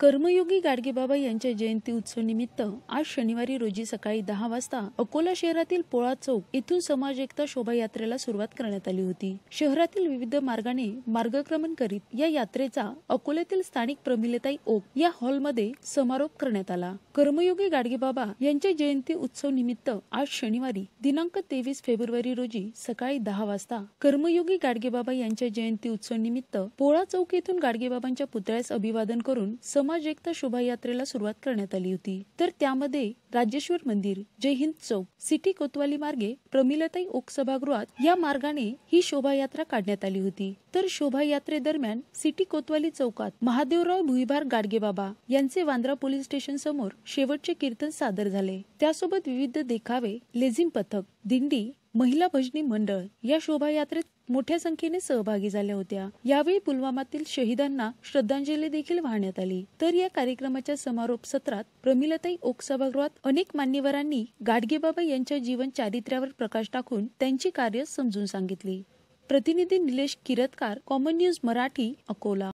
कर्मयोगी गाडगेबाबा यांच्या जयंती उत्सव निमित्त आज शनिवारी रोजी सकाळी दहा वाजता अकोला शहरातील पोळा चौक येथून समाज एकता शोभायात्रेला सुरुवात करण्यात आली होती. शहरातील विविध मार्गाने मार्गक्रमण करीत या यात्रेचा अकोल्यातील स्थानिक प्रमिलताई ओक या हॉलमध्ये समारोप करण्यात आला. कर्मयोगी गाडगेबाबा यांच्या जयंती उत्सव निमित्त आज शनिवारी दिनांक तेवीस फेब्रुवारी रोजी सकाळी दहा वाजता कर्मयोगी गाडगेबाबा यांच्या जयंती उत्सव निमित्त पोळा चौक येथून गाडगेबाबांच्या पुतळ्यास अभिवादन करून समाज एकता शोभायात्रेला सुरुवात करण्यात आली होती. तर त्यामध्ये राजेश्वर मंदिर जय हिंद चौक सिटी कोतवाली मार्गे प्रमिलताई ओक सभागृहात या मार्गाने ही शोभायात्रा काढण्यात आली होती. तर शोभायात्रेदरम्यान सिटी कोतवाली चौकात महादेवराव भुईभार गाडगेबाबा यांचे वांद्रा पोलीस स्टेशन समोर शेवटचे कीर्तन सादर झाले. त्यासोबत विविध देखावे लेझिम पथक दिंडी महिला भजनी मंडळ या शोभायात्रेत मोठ्या संख्येने सहभागी झाल्या होत्या. यावेळी पुलवामातील शहीदांना श्रद्धांजली देखील वाहण्यात आली. तर या कार्यक्रमाच्या समारोप सत्रात प्रमिलताई ओक सभागृहात अनेक मान्यवरांनी गाडगेबाबा यांच्या जीवन चारित्र्यावर प्रकाश टाकून त्यांची कार्य समजून सांगितली. प्रतिनिधी निलेश किरतकार कॉमन न्यूज मराठी अकोला.